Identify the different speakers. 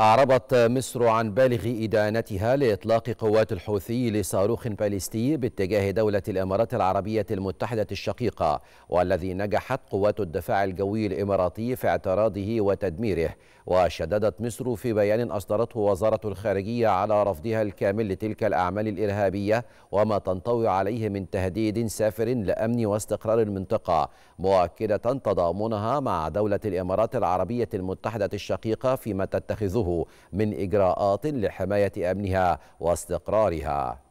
Speaker 1: أعربت مصر عن بالغ إدانتها لإطلاق قوات الحوثي لصاروخ باليستي باتجاه دولة الإمارات العربية المتحدة الشقيقة والذي نجحت قوات الدفاع الجوي الإماراتي في اعتراضه وتدميره. وشددت مصر في بيان أصدرته وزارة الخارجية على رفضها الكامل لتلك الأعمال الإرهابية وما تنطوي عليه من تهديد سافر لأمن واستقرار المنطقة مؤكدة تضامنها مع دولة الإمارات العربية المتحدة الشقيقة فيما تتخذه من إجراءات لحماية أمنها واستقرارها.